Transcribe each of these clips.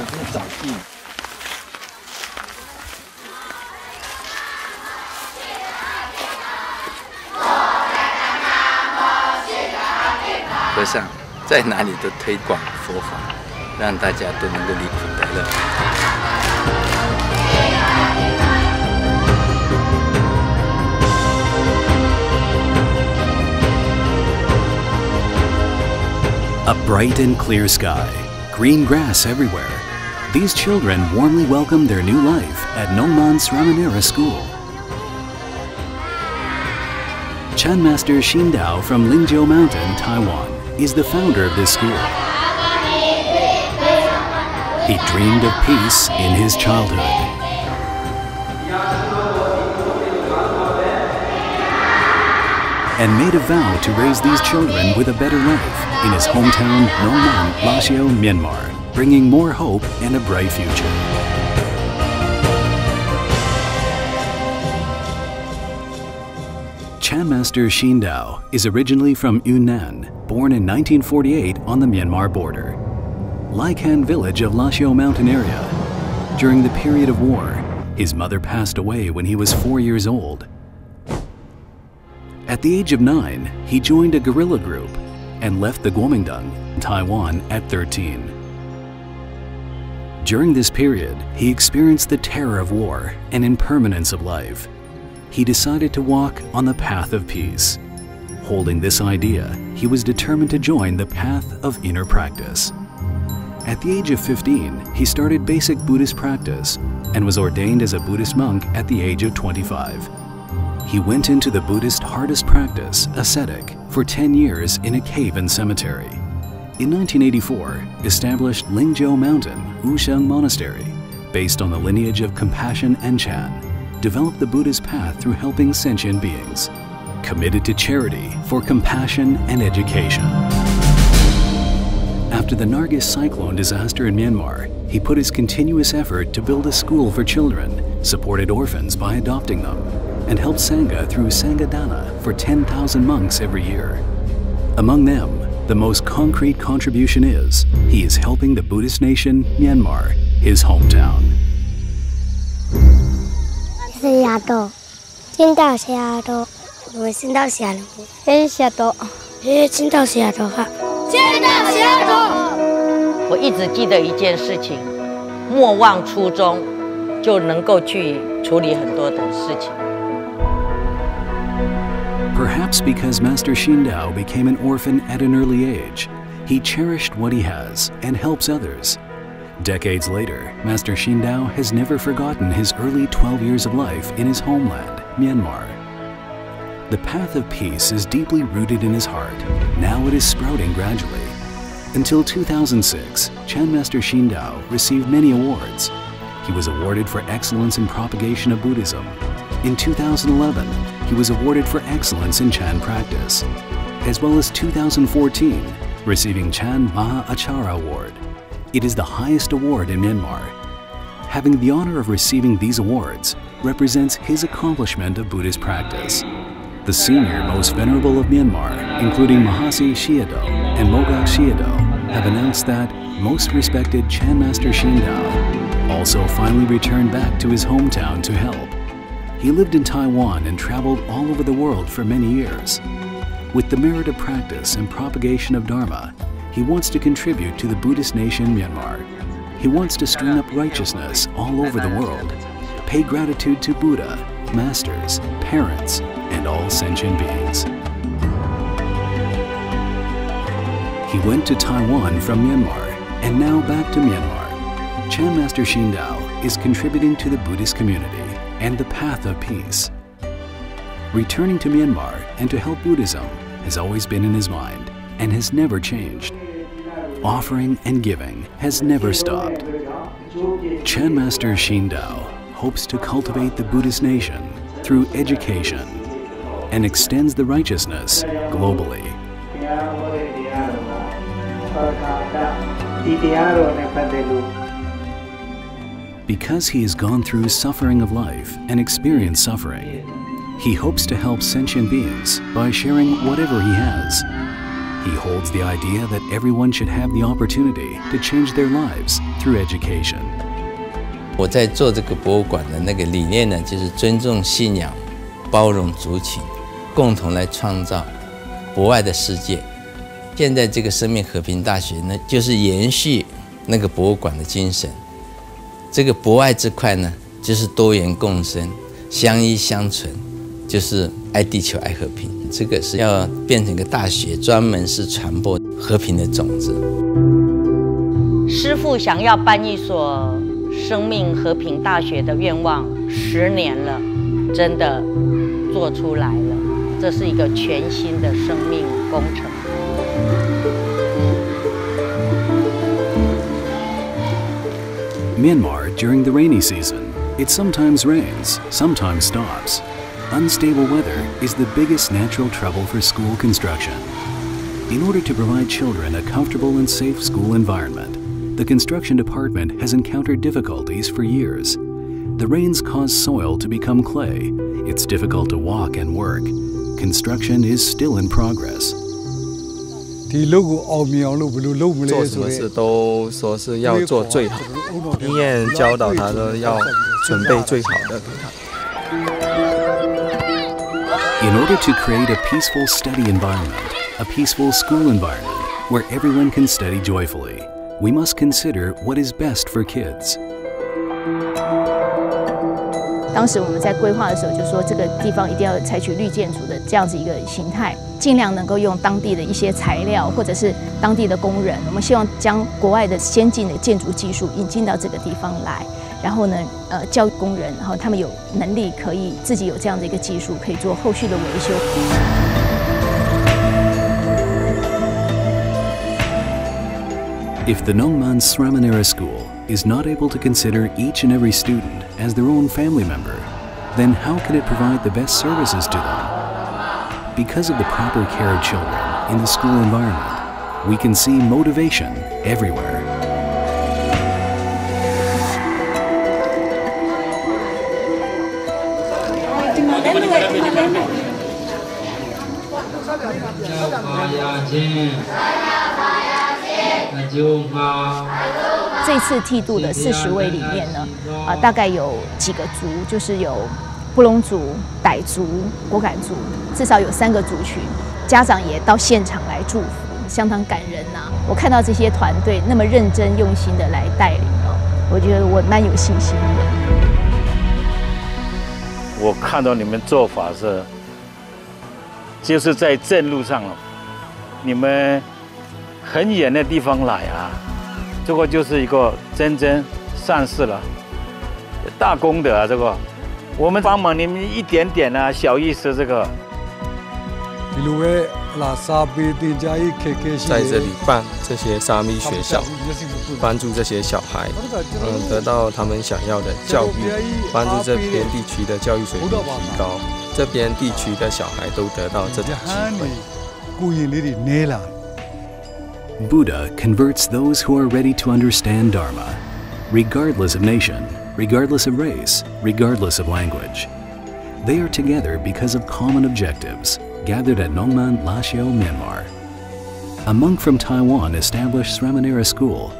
个神父早地。和尚在哪里都推广佛法，让大家都能够离苦得乐。 A bright and clear sky, green grass everywhere. these children warmly welcome their new life at Naung Mon Sramanera School. Chan Master Hsin-tao from Ling Jiou Mountain, Taiwan, is the founder of this school. He dreamed of peace in his childhood. And made a vow to raise these children with a better life in his hometown, Naung Mon, Lashio, Myanmar, bringing more hope and a bright future. Chan Master Hsin-tao is originally from Yunnan, born in 1948 on the Myanmar border. Laikan village of Lashio mountain area. During the period of war, his mother passed away when he was four years old. At the age of nine, he joined a guerrilla group and left the Kuomintang, Taiwan, at 13. During this period, he experienced the terror of war and impermanence of life. He decided to walk on the path of peace. Holding this idea, he was determined to join the path of inner practice. At the age of 15, he started basic Buddhist practice and was ordained as a Buddhist monk at the age of 25. He went into the Buddhist hardest practice, ascetic, for 10 years in a cave and cemetery. In 1984, established Ling Jiou Mountain Wusheng Monastery, based on the lineage of compassion and Chan, developed the Buddhist path through helping sentient beings, committed to charity for compassion and education. After the Nargis cyclone disaster in Myanmar, he put his continuous effort to build a school for children, supported orphans by adopting them, and helped Sangha through Sanghadana for 10,000 monks every year. Among them, the most concrete contribution is he is helping the Buddhist nation, Myanmar, his hometown. 是亚豆，金道是亚豆，我新道是亚豆，是亚豆，是金道是亚豆哈，金道是亚豆。我一直记得一件事情，莫忘初衷，就能够去处理很多的事情。 Perhaps because Master Hsin-tao became an orphan at an early age, he cherished what he has and helps others. Decades later, Master Hsin-tao has never forgotten his early 12 years of life in his homeland, Myanmar. The path of peace is deeply rooted in his heart. Now it is sprouting gradually. Until 2006, Chan Master Hsin-tao received many awards. He was awarded for excellence in propagation of Buddhism. In 2011, he was awarded for excellence in Chan practice, as well as 2014, receiving Chan Maha Achara Award. It is the highest award in Myanmar. Having the honor of receiving these awards represents his accomplishment of Buddhist practice. The senior most venerable of Myanmar, including Mahasi Sayadaw and Mogok Sayadaw, have announced that most respected Chan Master Hsin-tao also finally returned back to his hometown to help. He lived in Taiwan and traveled all over the world for many years. With the merit of practice and propagation of Dharma, he wants to contribute to the Buddhist nation Myanmar. He wants to string up righteousness all over the world, pay gratitude to Buddha, masters, parents, and all sentient beings. He went to Taiwan from Myanmar and now back to Myanmar. Chan Master Hsin-tao is contributing to the Buddhist community and the path of peace. Returning to Myanmar and to help Buddhism has always been in his mind and has never changed. Offering and giving has never stopped. Chan Master Hsin-tao hopes to cultivate the Buddhist nation through education and extends the righteousness globally Because he has gone through suffering of life and experienced suffering, he hopes to help sentient beings by sharing whatever he has. He holds the idea that everyone should have the opportunity to change their lives through education. 我在做这个博物馆的那个理念呢，就是尊重信仰、包容族群，共同来创造博爱的世界。现在这个生命和平大学呢，就是延续那个博物馆的精神。 这个博爱这块呢，就是多元共生、相依相存，就是爱地球、爱和平。这个是要变成一个大学，专门是传播和平的种子。师傅想要办一所生命和平大学的愿望，十年了，真的做出来了。这是一个全新的生命工程。Myanmar during the rainy season. It sometimes rains, sometimes stops. Unstable weather is the biggest natural trouble for school construction. In order to provide children a comfortable and safe school environment, the construction department has encountered difficulties for years. The rains cause soil to become clay. It's difficult to walk and work. Construction is still in progress. ဒီလုပ်ကိုအောင်မြင်အောင်လို့ဘယ်လိုလုပ်မလဲ做什么事都说是要做最好，医院教导他说要准备最好的给他。In order to create a peaceful study environment, a peaceful school environment where everyone can study joyfully, we must consider what is best for kids. 当时我们在规划的时候就说，这个地方一定要采取绿建筑的这样子一个形态， 尽量能够用当地的一些材料或者是当地的工人。我们希望将国外的先进的建筑技术引进到这个地方来，然后呢，呃，教育工人，然后他们有能力可以自己有这样的一个技术，可以做后续的维修。If the Nongman Sramanera School is not able to consider each and every student as their own family member, then how can it provide the best services to them? Because of the proper care of children in the school environment, we can see motivation everywhere. Thank 这次剃度的四十位里面呢，啊，大概有几个族，就是有 布隆族、傣族、果敢族，至少有三个族群。家长也到现场来祝福，相当感人呐。我看到这些团队那么认真用心的来带领哦，我觉得我蛮有信心的。我看到你们做法是，就是在正路上了，你们。很远的地方来啊，这个就是一个真正善事了，大功德啊！这个我们帮忙你们一点点啊，小意思这个。在这里办这些沙弥学校，帮助这些小孩，嗯，得到他们想要的教育，帮助这边地区的教育水平提高，这边地区的小孩都得到这种机会。Buddha converts those who are ready to understand Dharma, regardless of nation, regardless of race, regardless of language. They are together because of common objectives, gathered at Naung Mon Lashio, Myanmar. A monk from Taiwan established Sramanera School.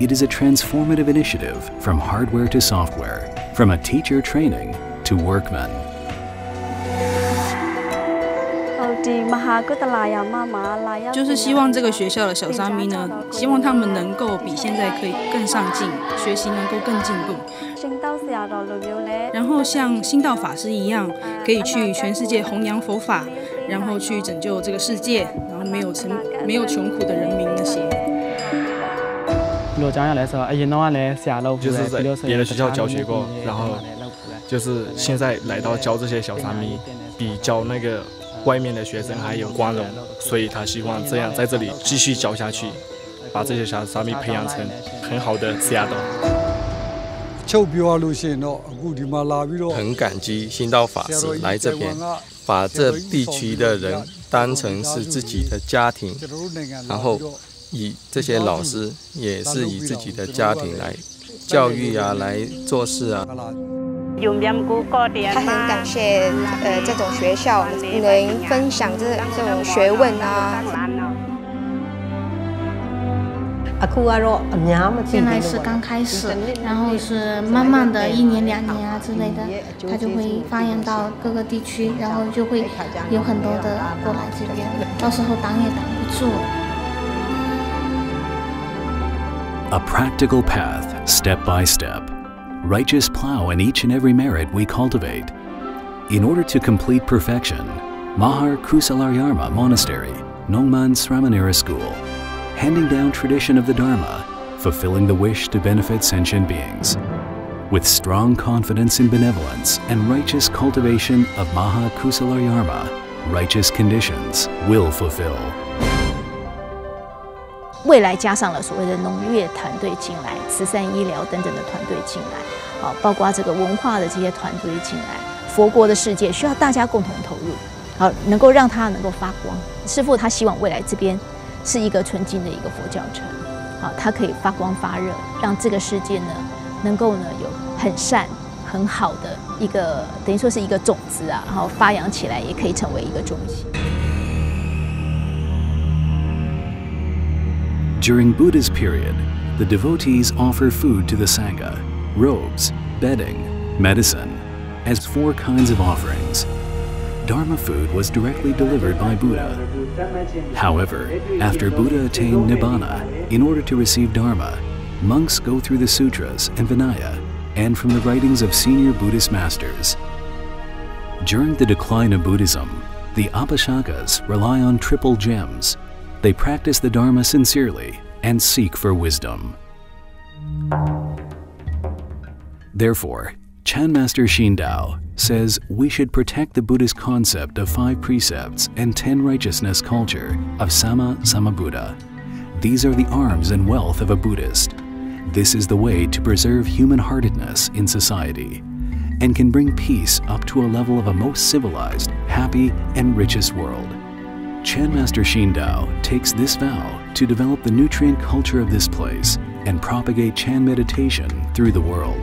It is a transformative initiative from hardware to software, from a teacher training to workmen. 就是希望这个学校的小沙弥呢，希望他们能够比现在可以更上进，学习能够更进步。然后像新道法师一样，可以去全世界弘扬佛法，然后去拯救这个世界，然后没有穷没有穷苦的人民那些。就是在别的学校教学过，然后就是现在来到教这些小沙弥，比教那个。外面的学生还有光荣，所以他希望这样在这里继续教下去，把这些小沙弥培养成很好的下道。很感激新道法师来这边，把这地区的人当成是自己的家庭，然后以这些老师也是以自己的家庭来教育啊，来做事啊。他很感谢呃这种学校能分享这这种学问啊。现在是刚开始，然后是慢慢的一年两年啊之类的，它就会发扬到各个地区，然后就会有很多的过来这边，到时候挡也挡不住。A practical path, step by step. Righteous plow in each and every merit we cultivate. In order to complete perfection, Mahar Kusalar Yarma Monastery, Naung Mon Sramanera School, handing down tradition of the Dharma, fulfilling the wish to benefit sentient beings. With strong confidence in benevolence and righteous cultivation of Maha Kusalar Yarma, righteous conditions will fulfill. 未来加上了所谓的农业团队进来、慈善医疗等等的团队进来，好，包括这个文化的这些团队进来，佛国的世界需要大家共同投入，好，能够让它能够发光。师父他希望未来这边是一个纯净的一个佛教城，好，它可以发光发热，让这个世界呢能够呢有很善、很好的一个，等于说是一个种子啊，然后发扬起来，也可以成为一个中心。During Buddha's period, the devotees offer food to the Sangha, robes, bedding, medicine, as four kinds of offerings. Dharma food was directly delivered by Buddha. However, after Buddha attained Nibbana, in order to receive Dharma, monks go through the sutras and Vinaya and from the writings of senior Buddhist masters. During the decline of Buddhism, the Upasakas rely on triple gems. They practice the Dharma sincerely and seek for wisdom. Therefore, Chan Master Hsin-tao says we should protect the Buddhist concept of five precepts and ten righteousness culture of Sama Sammabuddha. These are the arms and wealth of a Buddhist. This is the way to preserve human-heartedness in society and can bring peace up to a level of a most civilized, happy, and richest world. Chan Master Hsin-tao takes this vow to develop the nutrient culture of this place and propagate Chan meditation through the world.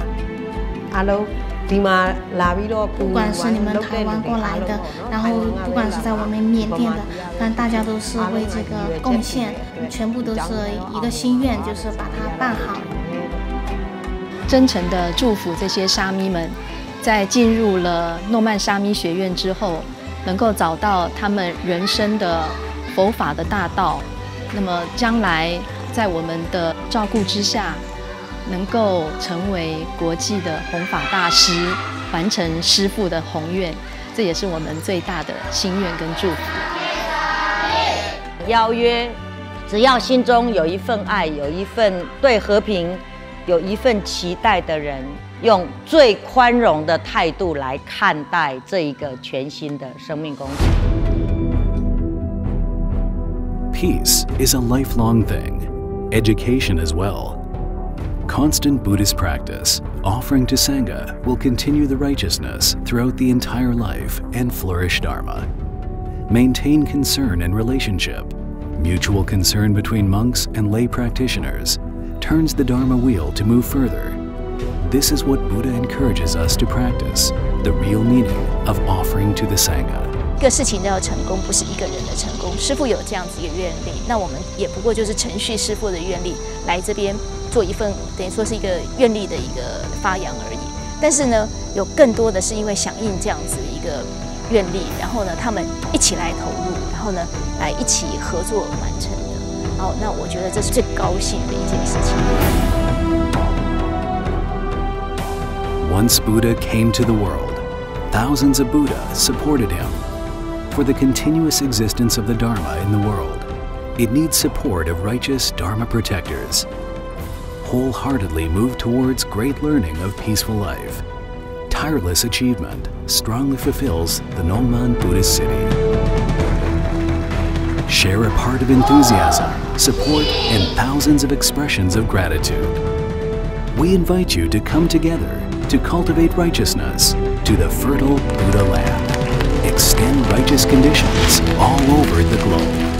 Hello. ဒီမှာလာပြီးတော့ပူ管是你们台湾过来的，然后不管是在我们缅甸的，但大家都是为这个贡献，全部都是一个心愿，就是把它办好。真诚的祝福这些沙弥们，在进入了诺曼沙弥学院之后，能够找到他们人生的佛法的大道。那么将来在我们的照顾之下。能够成为国际的弘法大师，完成师父的宏愿，这也是我们最大的心愿跟祝福。邀约，只要心中有一份爱，有一份对和平，有一份期待的人，用最宽容的态度来看待这一个全新的生命工程。Peace is a lifelong thing, education as well. Constant Buddhist practice, offering to Sangha, will continue the righteousness throughout the entire life and flourish Dharma. Maintain concern and relationship. Mutual concern between monks and lay practitioners turns the Dharma wheel to move further. This is what Buddha encourages us to practice, the real meaning of offering to the Sangha. 一个事情要成功，不是一个人的成功。师傅有这样子一个愿力，那我们也不过就是承续师傅的愿力，来这边做一份等于说是一个愿力的一个发扬而已。但是呢，有更多的是因为响应这样子一个愿力，然后呢，他们一起来投入，然后呢，来一起合作完成的。好，那我觉得这是最高兴的一件事情。Once Buddha came to the world, thousands of Buddha supported him. For the continuous existence of the Dharma in the world, it needs support of righteous Dharma protectors wholeheartedly move towards great learning of peaceful life. Tireless achievement strongly fulfills the Naung Mon Buddhist city. Share a part of enthusiasm, support, and thousands of expressions of gratitude. We invite you to come together to cultivate righteousness to the fertile Buddha land. Extend righteous conditions all over the globe.